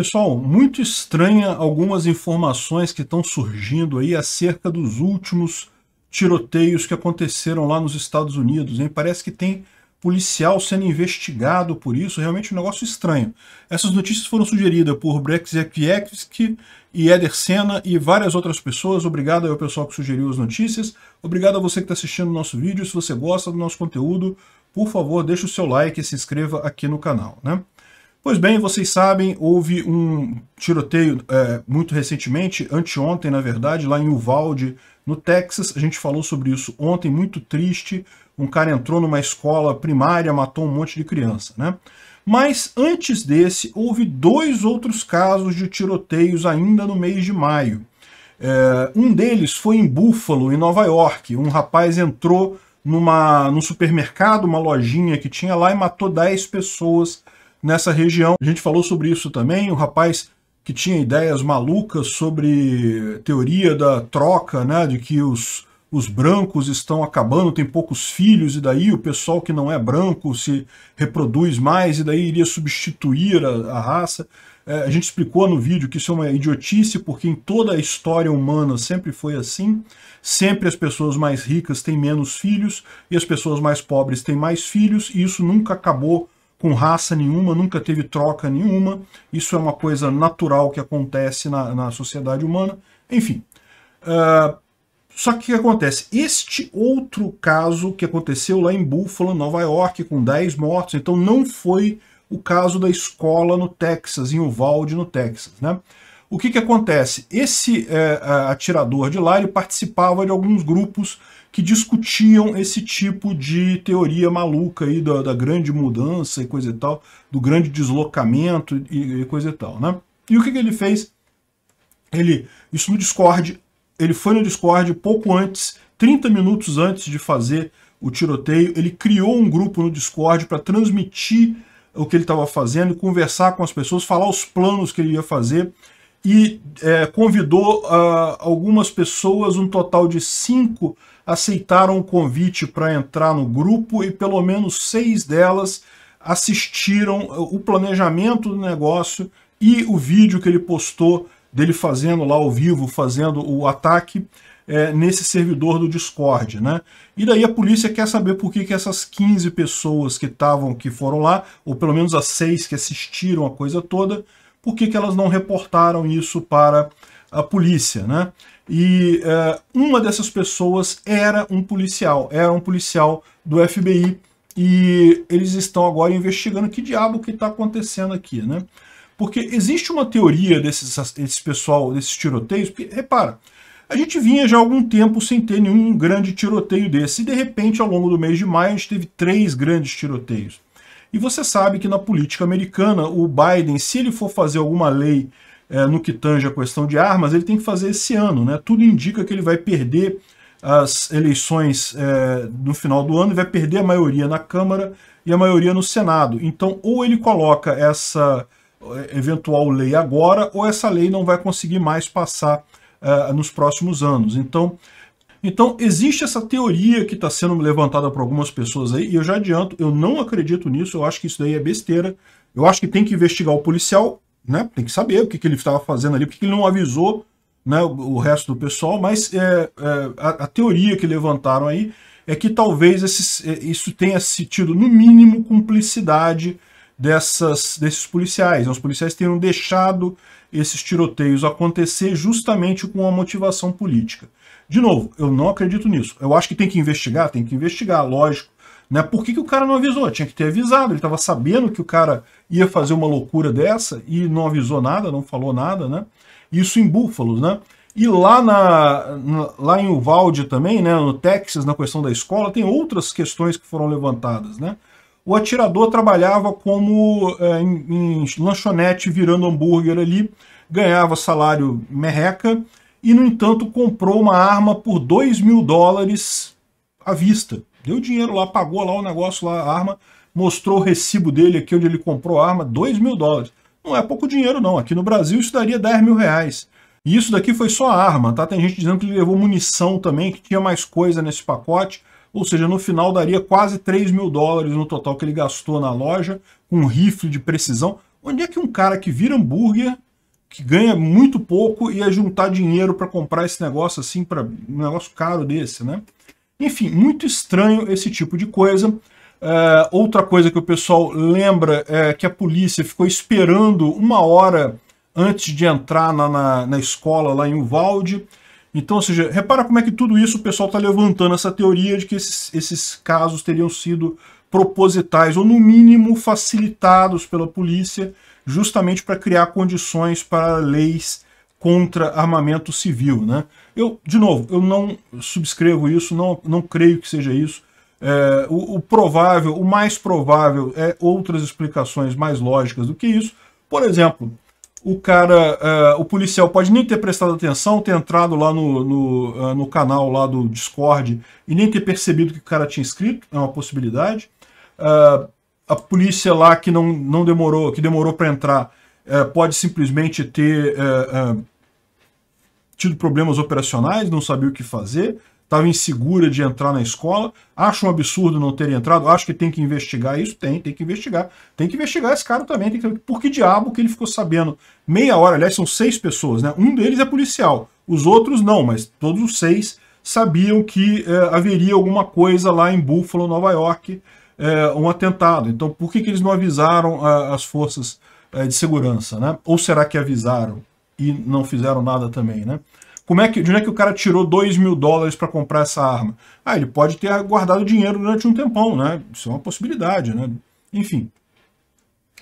Pessoal, muito estranha algumas informações que estão surgindo aí acerca dos últimos tiroteios que aconteceram lá nos Estados Unidos. Hein? Parece que tem policial sendo investigado por isso, realmente um negócio estranho. Essas notícias foram sugeridas por Brexit e Eder Senna e várias outras pessoas. Obrigado ao pessoal que sugeriu as notícias. Obrigado a você que está assistindo o nosso vídeo. Se você gosta do nosso conteúdo, por favor, deixe o seu like e se inscreva aqui no canal. Né? Pois bem, vocês sabem, houve um tiroteio é, muito recentemente, anteontem, na verdade, lá em Uvalde, no Texas. A gente falou sobre isso ontem, muito triste. Um cara entrou numa escola primária, matou um monte de criança, né? Mas antes desse, houve dois outros casos de tiroteios ainda no mês de maio. É, um deles foi em Buffalo, em Nova York. Um rapaz entrou numa, num supermercado, uma lojinha que tinha lá e matou 10 pessoas nessa região. A gente falou sobre isso também, o rapaz que tinha ideias malucas sobre teoria da troca, né, de que os, os brancos estão acabando, tem poucos filhos, e daí o pessoal que não é branco se reproduz mais, e daí iria substituir a, a raça. É, a gente explicou no vídeo que isso é uma idiotice, porque em toda a história humana sempre foi assim. Sempre as pessoas mais ricas têm menos filhos, e as pessoas mais pobres têm mais filhos, e isso nunca acabou com raça nenhuma, nunca teve troca nenhuma. Isso é uma coisa natural que acontece na, na sociedade humana. Enfim. Uh, só que o que acontece? Este outro caso que aconteceu lá em Buffalo, Nova York, com 10 mortos, então não foi o caso da escola no Texas, em Uvalde, no Texas. Né? O que, que acontece? Esse é, atirador de lá ele participava de alguns grupos que discutiam esse tipo de teoria maluca aí da, da grande mudança e coisa e tal, do grande deslocamento e, e coisa e tal, né? E o que, que ele fez? Ele, isso no Discord, ele foi no Discord pouco antes, 30 minutos antes de fazer o tiroteio, ele criou um grupo no Discord para transmitir o que ele estava fazendo, conversar com as pessoas, falar os planos que ele ia fazer e é, convidou uh, algumas pessoas, um total de cinco aceitaram o convite para entrar no grupo e pelo menos seis delas assistiram o planejamento do negócio e o vídeo que ele postou dele fazendo lá ao vivo, fazendo o ataque é, nesse servidor do Discord, né? E daí a polícia quer saber por que, que essas 15 pessoas que estavam, que foram lá, ou pelo menos as seis que assistiram a coisa toda, por que, que elas não reportaram isso para a polícia, né? E uh, uma dessas pessoas era um policial, era um policial do FBI, e eles estão agora investigando que diabo que está acontecendo aqui, né? Porque existe uma teoria desses, desse pessoal, desses tiroteios, porque, repara, a gente vinha já há algum tempo sem ter nenhum grande tiroteio desse, e de repente, ao longo do mês de maio, a gente teve três grandes tiroteios. E você sabe que na política americana, o Biden, se ele for fazer alguma lei é, no que tange a questão de armas, ele tem que fazer esse ano. Né? Tudo indica que ele vai perder as eleições é, no final do ano e vai perder a maioria na Câmara e a maioria no Senado. Então, ou ele coloca essa é, eventual lei agora, ou essa lei não vai conseguir mais passar uh, nos próximos anos. Então, então, existe essa teoria que está sendo levantada por algumas pessoas aí, e eu já adianto, eu não acredito nisso, eu acho que isso daí é besteira. Eu acho que tem que investigar o policial, né? Tem que saber o que, que ele estava fazendo ali, porque ele não avisou né, o, resto do pessoal, mas é, é, a, a, teoria que levantaram aí é que talvez esses, é, isso tenha tido, no mínimo, cumplicidade dessas, desses policiais. Os policiais tenham deixado esses tiroteios acontecer justamente com uma motivação política. De novo, eu não acredito nisso. Eu acho que tem que investigar, tem que investigar, lógico. Né? Por que, que o cara não avisou? Tinha que ter avisado, ele estava sabendo que o cara ia fazer uma loucura dessa e não avisou nada, não falou nada, né? Isso em Búfalos, né? E lá, na, na, lá em Uvalde também, né, no Texas, na questão da escola, tem outras questões que foram levantadas, né? O atirador trabalhava como é, em, em lanchonete virando hambúrguer ali, ganhava salário merreca e, no entanto, comprou uma arma por 2 mil dólares à vista. Deu dinheiro lá, pagou lá o negócio lá, a arma, mostrou o recibo dele aqui onde ele comprou a arma, 2 mil dólares. Não é pouco dinheiro não, aqui no Brasil isso daria 10 mil reais. E isso daqui foi só a arma, tá? Tem gente dizendo que ele levou munição também, que tinha mais coisa nesse pacote. Ou seja, no final daria quase 3 mil dólares no total que ele gastou na loja, com um rifle de precisão. Onde é que um cara que vira hambúrguer, que ganha muito pouco, ia juntar dinheiro para comprar esse negócio assim, para um negócio caro desse, né? Enfim, muito estranho esse tipo de coisa. É, outra coisa que o pessoal lembra é que a polícia ficou esperando uma hora antes de entrar na, na, na escola lá em Uvalde. Então, ou seja, repara como é que tudo isso o pessoal está levantando essa teoria de que esses, esses casos teriam sido propositais, ou no mínimo facilitados pela polícia, justamente para criar condições para leis contra armamento civil. Né? Eu, de novo, eu não subscrevo isso, não, não creio que seja isso. É, o, o, provável, o mais provável é outras explicações mais lógicas do que isso. Por exemplo, o cara, uh, o policial pode nem ter prestado atenção, ter entrado lá no, no, uh, no, canal lá do Discord e nem ter percebido que o cara tinha escrito, é uma possibilidade. Uh, a polícia lá que não, não demorou, que demorou para entrar, pode simplesmente ter tido problemas operacionais, não sabia o que fazer estava insegura de entrar na escola, acha um absurdo não ter entrado, acho que tem que investigar isso, tem, tem que investigar. Tem que investigar esse cara também, tem que... por que diabo que ele ficou sabendo meia hora, aliás, são seis pessoas, né? Um deles é policial, os outros não, mas todos os seis sabiam que haveria alguma coisa lá em Buffalo, Nova York, é, um atentado. Então, por que, que eles não avisaram a, as forças é, de segurança, né? Ou será que avisaram e não fizeram nada também, né? Como é que, de onde é que o cara tirou 2 mil dólares para comprar essa arma? Ah, ele pode ter guardado dinheiro durante um tempão, né? Isso é uma possibilidade, né? Enfim.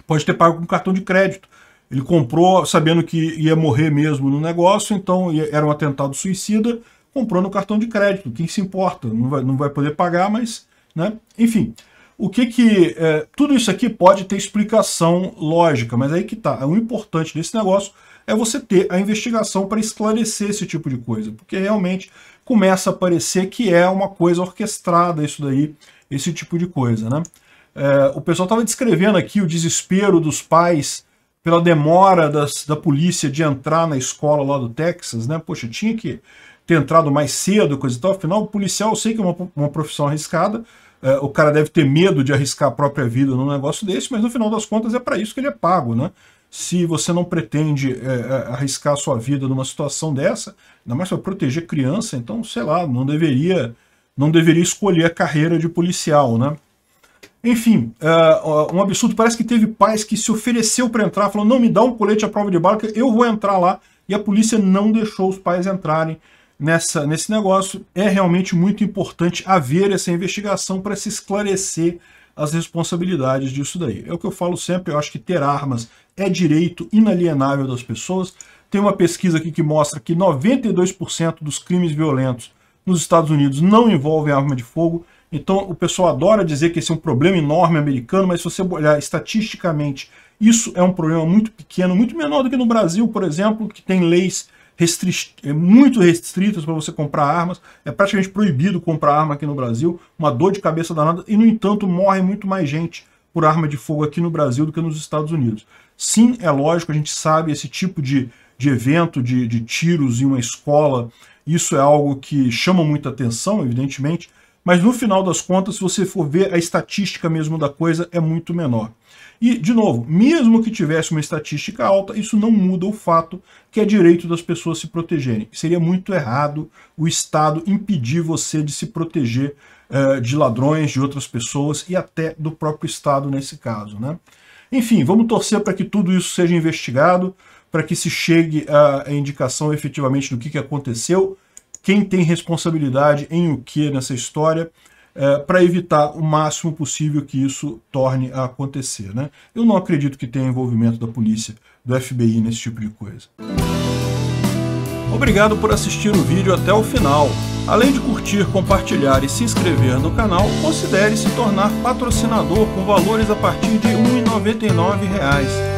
Pode ter pago com cartão de crédito. Ele comprou sabendo que ia morrer mesmo no negócio, então era um atentado suicida, comprou no cartão de crédito. Quem se importa? Não vai, não vai poder pagar, mas. Né? Enfim. O que que. É, tudo isso aqui pode ter explicação lógica, mas aí que tá. O importante desse negócio é você ter a investigação para esclarecer esse tipo de coisa, porque realmente começa a parecer que é uma coisa orquestrada isso daí, esse tipo de coisa, né? É, o pessoal estava descrevendo aqui o desespero dos pais pela demora das, da polícia de entrar na escola lá do Texas, né? Poxa, tinha que ter entrado mais cedo, coisa e tal. Afinal, o policial eu sei que é uma, uma profissão arriscada, é, o cara deve ter medo de arriscar a própria vida num negócio desse, mas no final das contas é para isso que ele é pago, né? se você não pretende é, é, arriscar a sua vida numa situação dessa, ainda mais para proteger criança, então, sei lá, não deveria, não deveria escolher a carreira de policial, né? Enfim, uh, um absurdo. Parece que teve pais que se ofereceu para entrar, falou, não, me dá um colete à prova de bala, eu vou entrar lá. E a polícia não deixou os pais entrarem nessa, nesse negócio. É realmente muito importante haver essa investigação para se esclarecer as responsabilidades disso daí. É o que eu falo sempre, eu acho que ter armas é direito inalienável das pessoas. Tem uma pesquisa aqui que mostra que 92% dos crimes violentos nos Estados Unidos não envolvem arma de fogo. Então o pessoal adora dizer que esse é um problema enorme americano, mas se você olhar estatisticamente, isso é um problema muito pequeno, muito menor do que no Brasil, por exemplo, que tem leis restri é muito restritas para você comprar armas. É praticamente proibido comprar arma aqui no Brasil, uma dor de cabeça danada, e no entanto morre muito mais gente por arma de fogo aqui no Brasil do que nos Estados Unidos. Sim, é lógico, a gente sabe esse tipo de, de evento, de, de tiros em uma escola, isso é algo que chama muita atenção, evidentemente, mas no final das contas, se você for ver a estatística mesmo da coisa, é muito menor. E, de novo, mesmo que tivesse uma estatística alta, isso não muda o fato que é direito das pessoas se protegerem. Seria muito errado o Estado impedir você de se proteger uh, de ladrões, de outras pessoas e até do próprio Estado nesse caso. Né? Enfim, vamos torcer para que tudo isso seja investigado, para que se chegue à indicação efetivamente do que, que aconteceu, quem tem responsabilidade em o que nessa história, é, para evitar o máximo possível que isso torne a acontecer. Né? Eu não acredito que tenha envolvimento da polícia, do FBI nesse tipo de coisa. Obrigado por assistir o vídeo até o final. Além de curtir, compartilhar e se inscrever no canal, considere se tornar patrocinador com valores a partir de R$ 1,99.